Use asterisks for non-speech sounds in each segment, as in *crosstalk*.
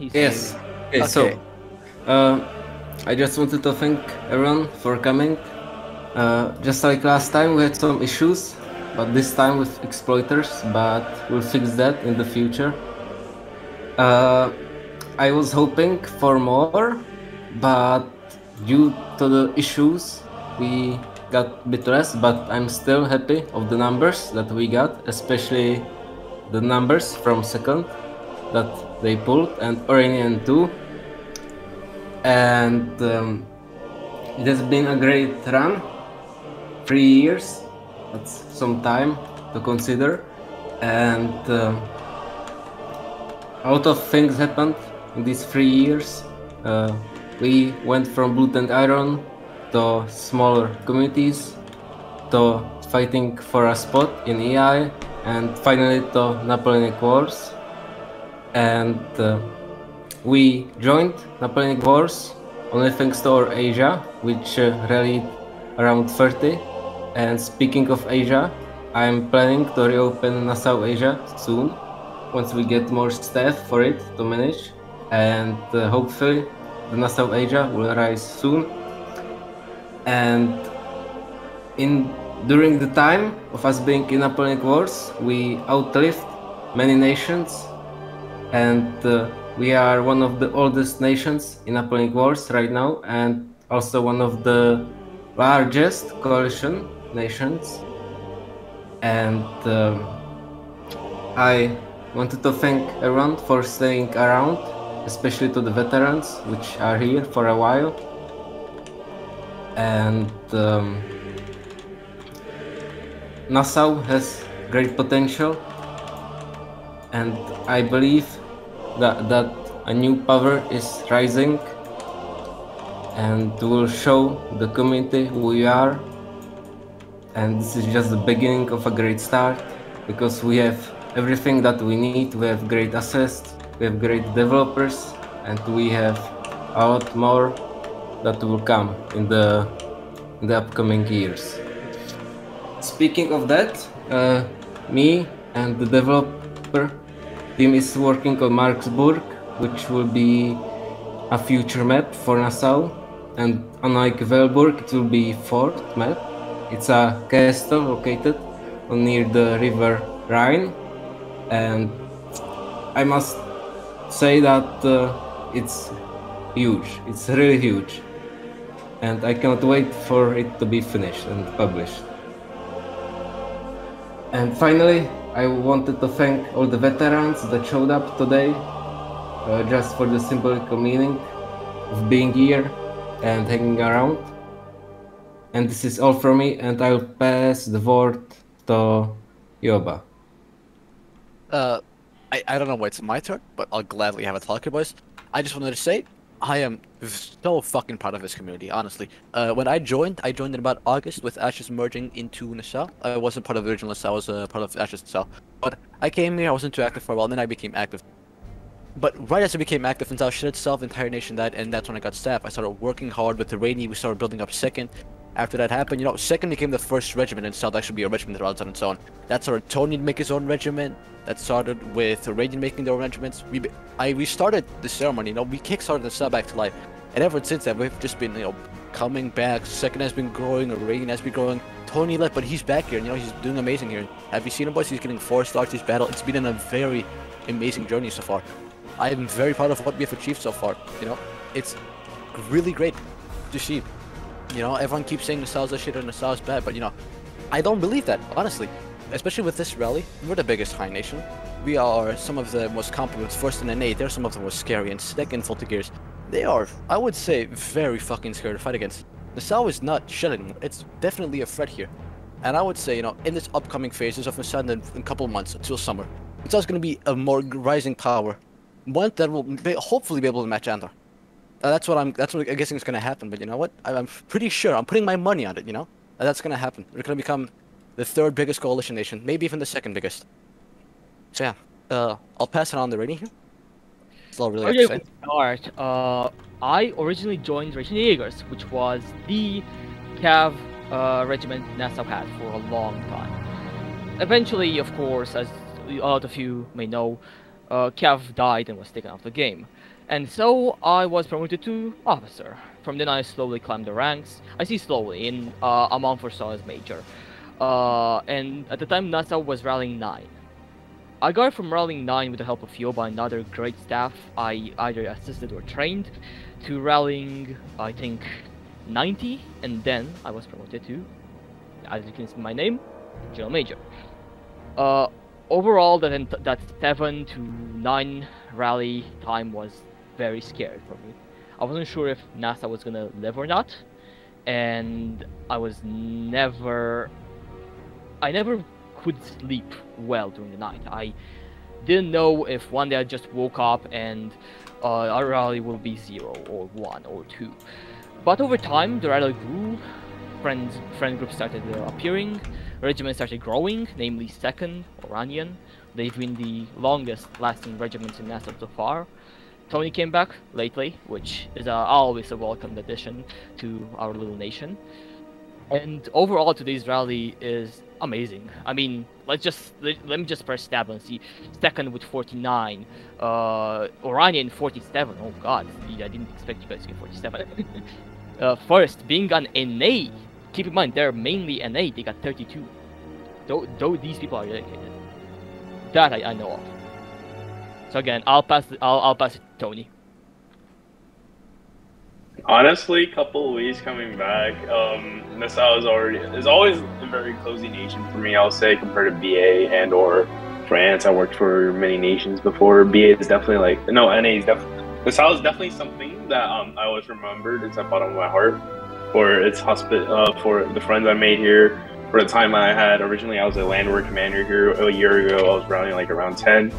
He's Yes. Okay, so uh, I just wanted to thank everyone for coming. Uh, just like last time, we had some issues, but this time with exploiters, but we'll fix that in the future. Uh, I was hoping for more, but due to the issues, we got a bit less, but I'm still happy of the numbers that we got, especially the numbers from second that they pulled and Oranian too. And um, it has been a great run. Three years, that's some time to consider. And um, a lot of things happened in these three years. Uh, we went from Blood and Iron to smaller communities to fighting for a spot in EI and finally to Napoleonic Wars. And uh, we joined Napoleonic Wars only thanks to our Asia, which uh, rallied around 30. And speaking of Asia, I'm planning to reopen Nassau Asia soon, once we get more staff for it to manage. And uh, hopefully, the Nassau Asia will rise soon. And in during the time of us being in Napoleonic Wars, we outlived many nations, and uh, we are one of the oldest nations in Napoleonic Wars right now, and also one of the largest coalition nations. And um, I wanted to thank everyone for staying around, especially to the veterans, which are here for a while. And um, Nassau has great potential, and I believe that that a new power is rising, and will show the community who we are. And this is just the beginning of a great start, because we have everything that we need. We have great assets, we have great developers, and we have a lot more that will come in the in the upcoming years. Speaking of that, uh, me and the developer team is working on Marksburg, which will be a future map for Nassau. And unlike Weilburg, it will be fourth map. It's a castle located near the river Rhine, and I must say that uh, it's huge. It's really huge, and I cannot wait for it to be finished and published. And finally, I wanted to thank all the veterans that showed up today, uh, just for the symbolical meaning of being here and hanging around. And this is all from me, and I'll pass the word to Yoba. Uh, I, I don't know why it's my turn, but I'll gladly have a talk, boys. I just wanted to say, I am so fucking proud of this community, honestly. Uh, when I joined, I joined in about August with Ashes merging into Nassau. I wasn't part of the original Nassau, I was uh, part of Ashes Nassau. But I came here, I wasn't too active for a while, and then I became active. But right as I became active Nassau, shit itself, entire nation died, and that's when I got staff. I started working hard with the Rainy, we started building up second. After that happened, you know, second became the first regiment and South actually be a regiment and so on. That started Tony to make his own regiment. That started with Radiant making their own regiments. We I we started the ceremony, you know, we kickstarted the sub back to life. And ever since then we've just been, you know, coming back. Second has been growing, Radiant has been growing. Tony left, but he's back here, and you know, he's doing amazing here. Have you seen him boys? He's getting four stars this battle. It's been a very amazing journey so far. I am very proud of what we have achieved so far. You know, it's really great to see. You know, everyone keeps saying Nassau's a shit and Nassau's bad, but you know, I don't believe that, honestly. Especially with this rally, we're the biggest high nation. We are some of the most competent, first in NA, they're some of the most scary, and second Gears. They are, I would say, very fucking scary to fight against. Nassau is not shit it's definitely a threat here. And I would say, you know, in this upcoming phases of Nassau in a couple months until summer, Nassau's gonna be a more rising power. One that will be, hopefully be able to match Andor. Uh, that's what I'm. That's what I'm guessing is gonna happen. But you know what? I, I'm pretty sure. I'm putting my money on it. You know, Uh, that's gonna happen. We're gonna become the third biggest coalition nation, maybe even the second biggest. So yeah, uh, I'll pass it on to Rainy here. That's all I really to Okay, start. Uh, I originally joined Raging Jaegers, which was the Cav uh, regiment Nassau had for a long time. Eventually, of course, as a lot of you may know, uh, Cav died and was taken off the game. And so I was promoted to officer. From then I slowly climbed the ranks. I see slowly in uh, a month or so as major. Uh, and at the time Nassau was rallying 9. I got from rallying 9 with the help of Yoba and other great staff I either assisted or trained to rallying, I think, 90, and then I was promoted to, as you can see my name, General Major. Uh, overall, that that 7 to 9 rally time was very scary for me. I wasn't sure if Nassau was gonna live or not, and I was never, I never could sleep well during the night. I didn't know if one day I just woke up and uh, our rally will be zero or one or two. But over time, the rally grew, friends, friend groups started uh, appearing, regiments started growing, namely 2nd, Oranian. They've been the longest lasting regiments in Nassau so far. Tony came back lately, which is uh, always a welcome addition to our little nation. And overall, today's rally is amazing. I mean, let's just let, let me just press tab and see. Second with 49, uh, Oranian 47. Oh God, I didn't expect you guys to get 47. *laughs* uh, first, being an NA. Keep in mind, they're mainly NA. They got 32. Though, though these people are dedicated. That I, I know of. So again, I'll pass. I'll I'll pass it to Tony. Honestly, couple of weeks coming back, um, Nassau is already is always a very cozy nation for me. I'll say compared to BA and or France. I worked for many nations before. BA is definitely like no NA is definitely Nassau is definitely something that um, I always remembered. It's at the bottom of my heart for its hospit uh, for the friends I made here. For the time I had originally, I was a landward commander here a year ago. I was rounding like around ten.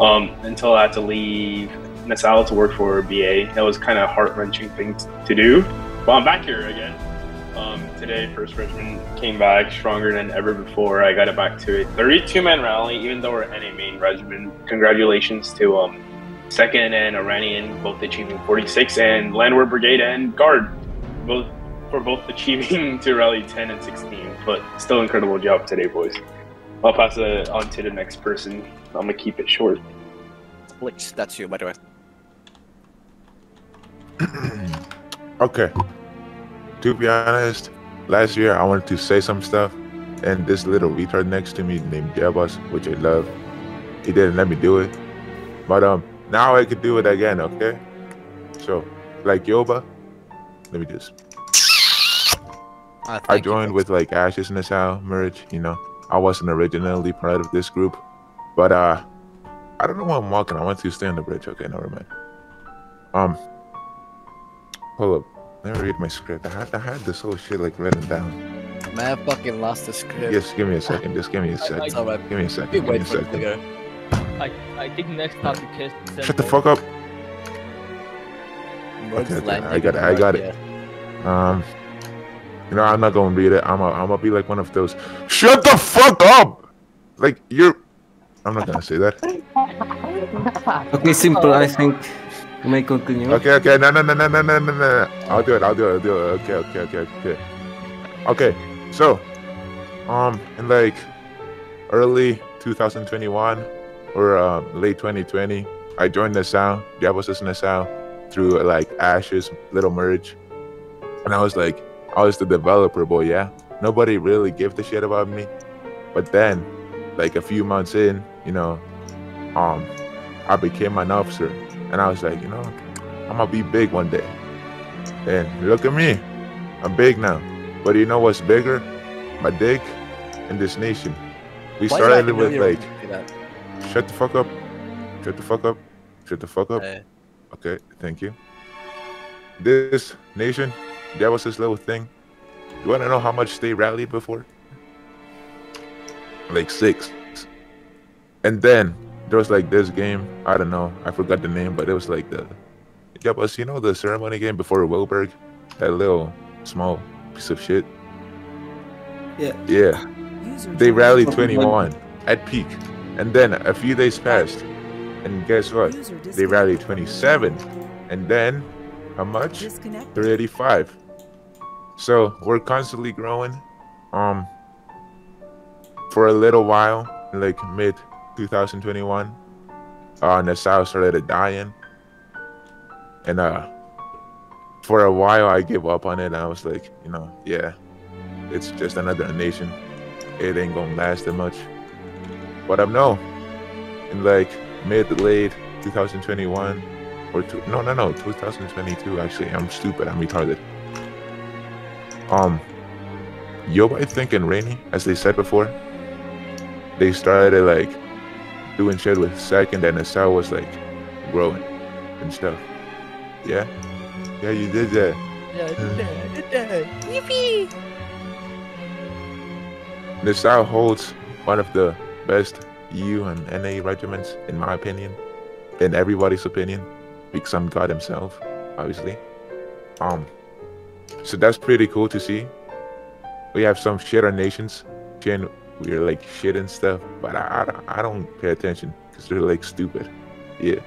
Um, until I had to leave Nassau to work for BA. That was kind of a heart wrenching thing to do. But I'm back here again. Um, today, First Regiment came back stronger than ever before. I got it back to a 32 man rally, even though we're NA main regiment. Congratulations to um, Second and Oranian, both achieving 46, and Landwehr Brigade and Guard, both for both *laughs* achieving to rally 10 and 16. But still, incredible job today, boys. I'll pass it on to the next person. I'm gonna keep it short. Please, that's you, by the way. *clears throat* okay. To be honest, last year I wanted to say some stuff, and this little retard next to me named Jabos, which I love, he didn't let me do it. But um, now I could do it again. Okay. So, like Yoba, let me just. Uh, I thank you, joined with like Ashes in the South merge. You know, I wasn't originally part of this group, but uh, I don't know why I'm walking. I want to stay on the bridge. Okay, never mind. Um, hold up. Let me read my script. I had I had this whole shit like written down. Man, I fucking lost the script. Just give me a second. Just give me a second. It's alright. Give me a second. Give me a for it to second. I I think next topic is. Shut the fuck up. Words okay, I got it, I got it. yeah. Um, you know, I'm not gonna read it. I'm a, I'm gonna be like one of those. Shut the fuck up! Like you're. I'm not gonna say that. okay, simple. I think. May continue. Okay, okay. No, no, no, no, no, no, no, no. I'll do it. I'll do it. I'll do it. Okay, okay, okay, okay. Okay. So, um, in like early 2021 or um, late 2020, I joined the sound, Nassau, the sound? through like Ashes, Little Merge. And I was like, I was the developer boy. Yeah, nobody really gave the shit about me, but then, like a few months in, you know, um, I became an officer, and I was like, you know, I'm gonna be big one day. And look at me, I'm big now. But you know what's bigger? My dick and this nation. We Why started with like, gonna do that? shut the fuck up, shut the fuck up, shut the fuck up. Uh, Okay, thank you. This nation, that was this little thing. You want to know how much they rallied before? Like six. And then there was like this game. I don't know. I forgot the name, but it was like the. Yeah, but you know the ceremony game before Weilburg? That little small piece of shit. Yeah. Yeah. They rallied 21 at peak. And then a few days passed. And guess what? They rallied 27. And then how much? 385. So we're constantly growing. Um, for a little while, like mid 2021, uh, Nassau started dying, and uh, for a while I gave up on it. And I was like, you know, yeah, it's just another nation. It ain't gonna last that much. But I'm no, in like mid late 2021 or two, no no no 2022 actually. I'm stupid. I'm retarded. Um, Yoba thinking Rainy, as they said before, they started like doing shit with second and the was like growing and stuff. Yeah? Yeah, you did that. Yeah, I did that, I did that. Yippee! Nassau holds one of the best U and NA regiments, in my opinion, in everybody's opinion, because I'm God himself, obviously. Um, so that's pretty cool to see. We have some shitter nations, and we're like shit and stuff, but I, I, don't- I don't pay attention because they're like stupid. Yeah.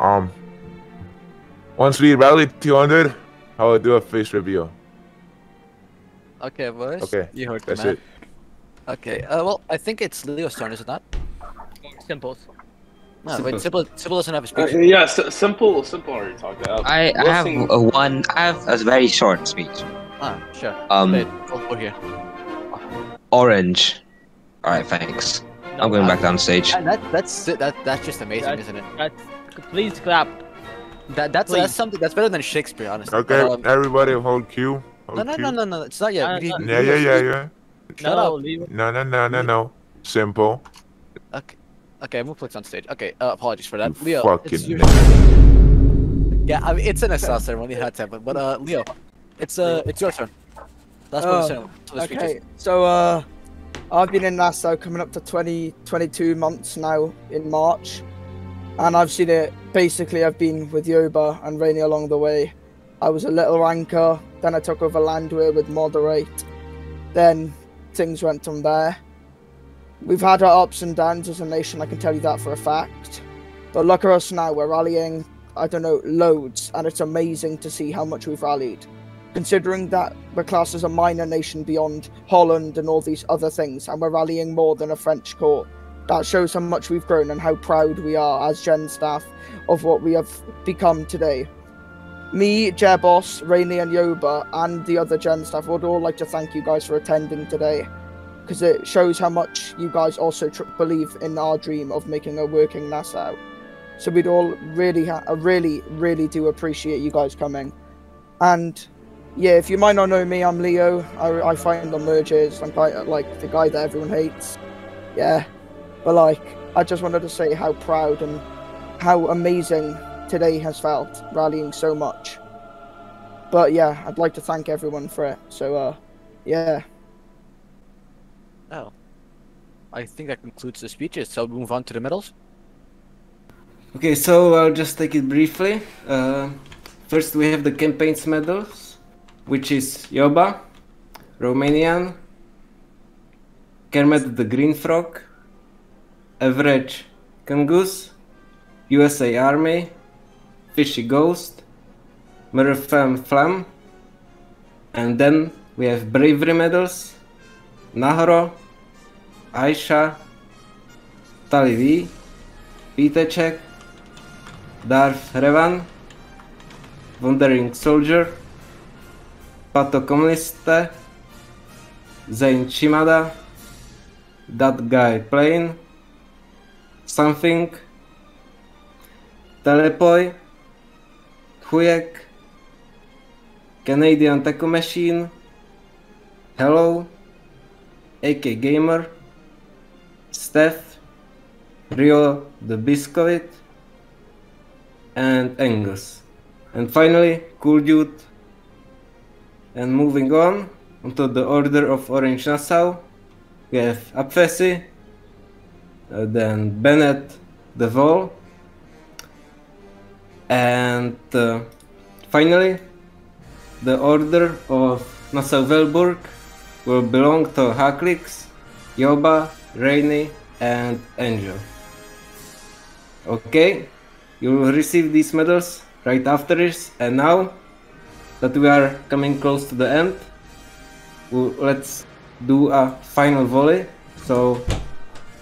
Um. Once we rally 200, I will do a face reveal. Okay, boys. Okay, You heard the That's man. it. Okay, uh, well, I think it's Leo's turn, is it not? Simples. No, Simple. wait, Simple, Simple doesn't have a Uh, speech. yeah, s- simple, simple already talked about. I, I have Wilson- a one. I have a very short speech. Ah, sure. Um, Wait, oh, oh, here. orange. All right, thanks. I'm going back down stage. Uh, that, that's. That, that's just amazing, That- isn't it? That's, please clap. That, that's, Please. that's something that's better than Shakespeare, honestly. Okay, um, everybody hold cue. Hold no, no, Q. no, no, no, it's not yet. Uh, We- no. we- Yeah, yeah, yeah, yeah. Shut no, up. leave No, no, no, no, no. Simple. Okay, okay, Mooplex on stage. Okay, uh, apologies for that. You Leo, fucking it's your... nigga. Yeah, I mean, it's an Excel ceremony, had to happen. But, uh, Leo, it's, uh, it's your turn. That's what Oh, I'm saying. to the speeches. Okay, so uh, I've been in Nassau coming up to 20, 22 months now in March, and I've seen it. Basically, I've been with Yoba and Rainy along the way. I was a little anchor, then I took over Landwehr with Moderate, then things went from there. We've had our ups and downs as a nation, I can tell you that for a fact. But look at us now, we're rallying, I don't know, loads, and it's amazing to see how much we've rallied considering that we're classed as a minor nation beyond Holland and all these other things, and we're rallying more than a French court. That shows how much we've grown and how proud we are as Gen staff of what we have become today. Me, Jebos, Rainy, and Yoba, and the other Gen staff would all like to thank you guys for attending today, because it shows how much you guys also believe in our dream of making a working Nassau. So we'd all really, ha- really, really do appreciate you guys coming. And yeah, if you might not know me, I'm Leo. I, I find on merges. I'm quite uh, like the guy that everyone hates. Yeah, but like, I just wanted to say how proud and how amazing today has felt, rallying so much. But yeah, I'd like to thank everyone for it. So, uh, yeah. Oh. I think that concludes the speeches, so we move on to the medals. Okay, so I'll just take it briefly. Uh, first, we have the campaigns medals, which is Yoba, Romanian, Kermit the Green Frog, Average Kangoose, USA Army, Fishy Ghost, Murfam Flam, and then we have Bravery medals, Nahoro, Aisha, Talivi, Pitechek, Darth Revan, Wandering Soldier, Pato Komuniste, Zain Shimada, That Guy Plane, Something, Telepoy, Huyek, Canadian Taco Machine, Hello, AK Gamer, Steph, Rio the Biscuit, and Angus. And finally, Cool Dude. And moving on, onto the Order of Orange Nassau, we have Apfesi, uh, then Bennett the Vol, and uh, finally, the Order of Nassau-Weilburg will belong to HaClix, Yoba, Rainy, and Angel. Okay, you will receive these medals right after this, and now that we are coming close to the end, we'll, let's do a final volley. So,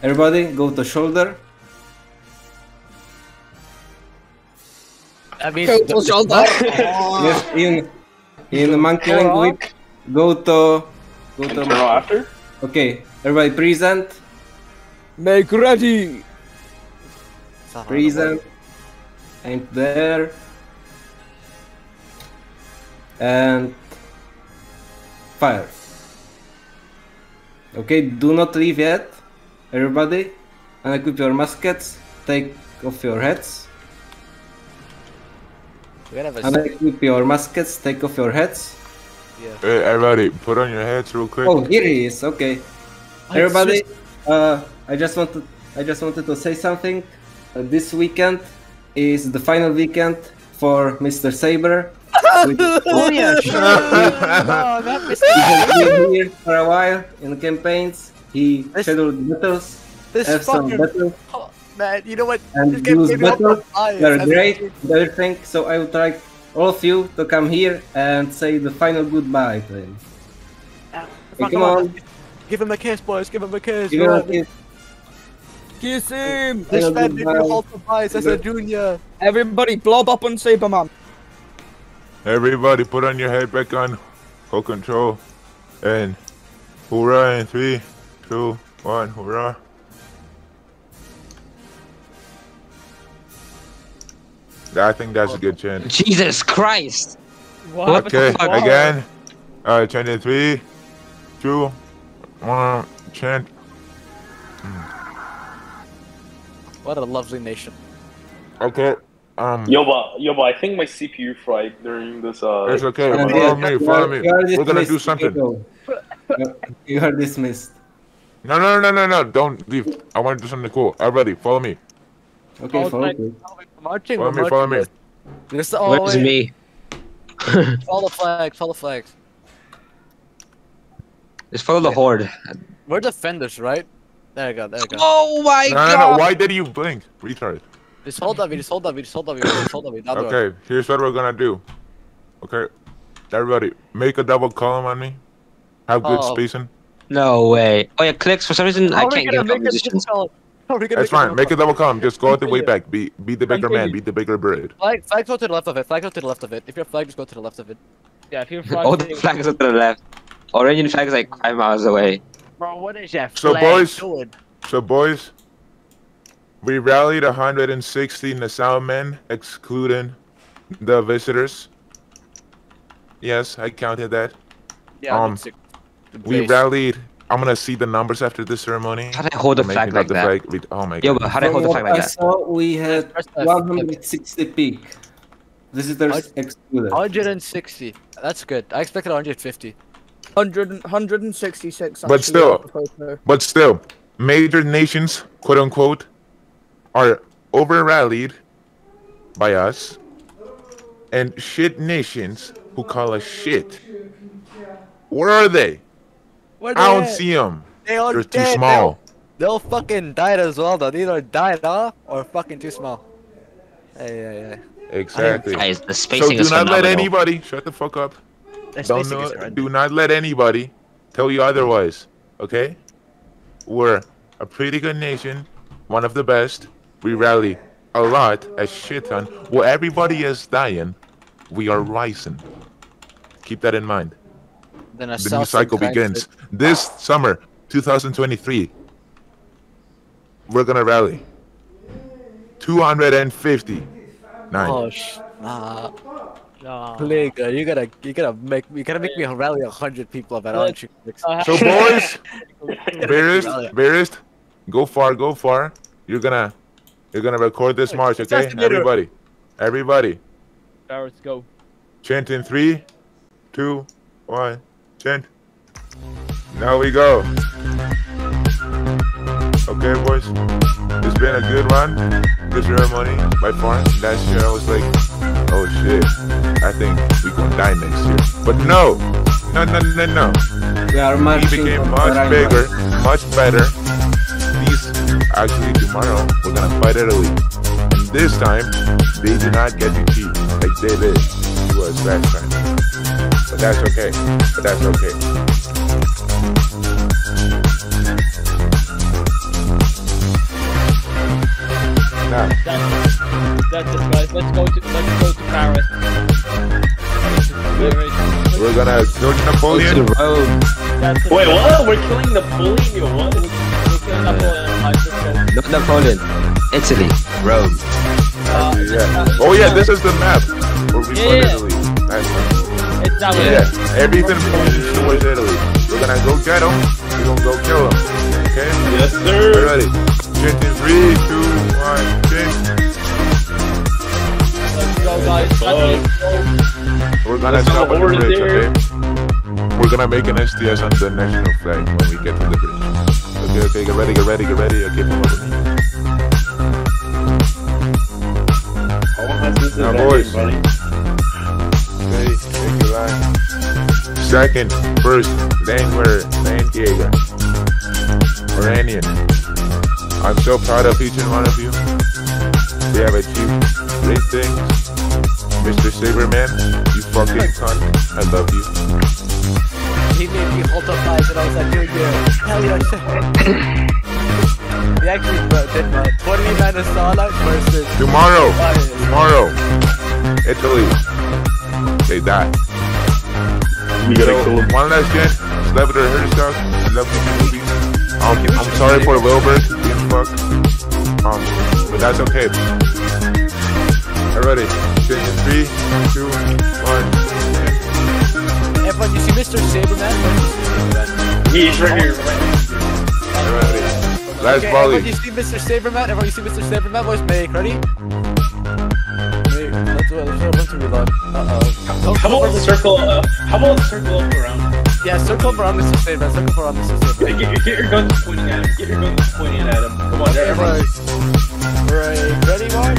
everybody go to shoulder. I mean, Go to shoulder. *laughs* Yes, in in monkey language, go to go to. Turn after? Okay, everybody present. Make ready. Present. Ain't there. And fire. Okay, do not leave yet. Everybody, unequip your muskets. Take off your hats. We gotta have a Unequip your muskets. Take off your hats. Hey, everybody, put on your heads real quick. Oh, here he is. Okay. Everybody, uh, I just wanted, I just wanted to say something. Uh, this weekend is the final weekend for Mr. Saber. which- *laughs* Oh yeah, sure. not he has been here for a while in campaigns. He This- scheduled battles, This have some fucking battles, oh, man, you know what? and those gave me all the battles were great and everything. So I would like all of you to come here and say the final goodbye to him. Hey, come on. on, Give him a kiss, boys. Give him a kiss. give him a kiss. Kiss him. This Final man did goodbye. me hold the bias as a junior. Everybody blob up on Saberman. Everybody, put on your head back on. Hold control. And hoorah in three, two, one, hoorah. I think that's a good chant. Jesus Christ! What? What Okay, again. Uh, chant in three, two, one, chant. What a lovely nation. Okay. Um, Yo, but yo, but I think my CPU fried during this. Uh, it's okay. And Follow yeah, me. Follow me. We're gonna do something. You are dismissed. No, no, no, no, no. Don't leave. I want to do something cool. Everybody, follow me. Okay, follow me. Marching, Follow me. Follow me. This is all Where's me? Follow the flags. Follow the flags. Just follow the horde. We're defenders, right? There you go. There you go. Oh my No, no, no. Why did you blink? Retard. Just hold that. Just hold that. Just hold that. Just hold that. Down the road. Okay, here's what we're gonna do. Okay, everybody, make a double column on me. Have good Oh. spacing. No way. Oh yeah, clicks. For some reason, I How are we can't gonna give make a positions. double column? Oh, How are gonna That's fine. Make a double column. Just go out the *laughs* way back. Be be the bigger man. Be the bigger bird. Flag, flag go to the left of it. Flag go to the left of it. If your flag, just go to the left of it. Yeah, if you're *laughs* All the flying, flags are to the left. Orange flag is like five miles away. Bro, what is that So, boys- doing? So boys, we rallied 160 Nassau men, excluding the visitors. Yes, I counted that. Yeah, um, I'm sick. The We rallied. I'm gonna see the numbers after the ceremony. How do I hold the I'm flag like the that? flag. We- Oh my Yo, god. but how do I hold the flag like I that? saw, we had 160 peak. Visitors What? excluded. 160. That's good. I expected 150. 100, 166. But still- on the photo. But still, major nations, quote unquote, are over rallied by us, and shit nations who call us shit. Where are they? Where I don't at? see them. They are They're too small. They'll, they'll fucking die as well, though. They either died off or fucking too small. Hey, yeah, yeah. Exactly. Guys, the So do is not let anybody shut the fuck up. Don't know, do not let anybody tell you otherwise. Okay? We're a pretty good nation, one of the best. We rally a lot, a shit ton. While everybody is dying, we are rising. Keep that in mind. Then a The new cycle begins this summer, 2023. We're gonna rally. 250. Nine. Oh sh. Nah. No. Plague, uh, you gotta, you gotta make, you gotta make me rally a hundred people about aren't you? Uh, So boys, *laughs* Barist, Barist, go far, go far. You're gonna, you're gonna record this march, okay? Assassinator. Everybody, everybody, Let's go. chant in three, two, one, chant. Now we go. Okay, boys, it's been a good run, good ceremony by far. Last year I was like, oh shit, I think we gonna die next year. But no, no, no, no, no. We are He marching became much bigger, much better. These actually tomorrow we're gonna fight Italy, and this time they did not get to cheat like they did to us last time. But that's okay. But that's okay. Now, That's, that's it, guys. Let's go to let's go to Paris. we're gonna go to Go to Napoleon. Rome. That's it. Wait, what? We're killing Napoleon? Yo, what? We're killing Napoleon. I just Napoleon. Italy. Rome. Uh, Yeah. Oh yeah, this is the map. Where we Yeah, go yeah. Italy. Nice one. it's that way. Yeah, everything points towards Italy. We're gonna go get them. We're gonna go kill them. Okay? Yes, We're sir. ready. Three, two, guys. We're gonna stop at the bridge, there. okay? We're gonna make an STS on the national flag when we get to the bridge. Okay, okay, get ready, get ready, get ready. Okay, come over me. How much Now, boys. buddy? Okay, take your line. Second, first, lane Diego. Oranian. I'm so proud of each and one of you. We have achieved great things. Mr. Saberman, you fucking cunt. I love you. He made me hold up eyes and I was like, dude, yeah, hell yeah, shit. We actually uh, did uh, 20 minus starlight versus Tomorrow, Fire. tomorrow, Italy. They die. We So, gotta kill him. one last gen, Celebrity Herstock, I love these movies. Um, I'm sorry for Weilburg being fucked. Um, but that's okay. Alrighty, shit in three, two, one. Everyone, you see Mr. Saberman He's right here. Alrighty. Last Okay, volley. everyone, you see Mr. Saberman? Everyone, you see Mr. Saberman? Boys, make ready? Make, let's do it. Let's do it. Let's reload. Uh-oh. How about the circle? Uh, how about the circle up around? Yeah, circle around Mr. Saberman. Circle around Mr. Saberman. Get, your- get your guns pointing at him. Get your guns pointing at him. Come on, Okay, everyone. Ready?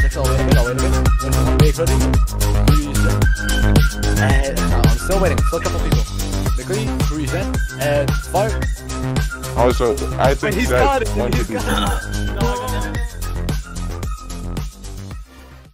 Actually, I'll wait wait. Make ready. And I'm still waiting. Still a couple people. Ready? Three. And fire. Also, I Wait, think he's that got it. He's got it.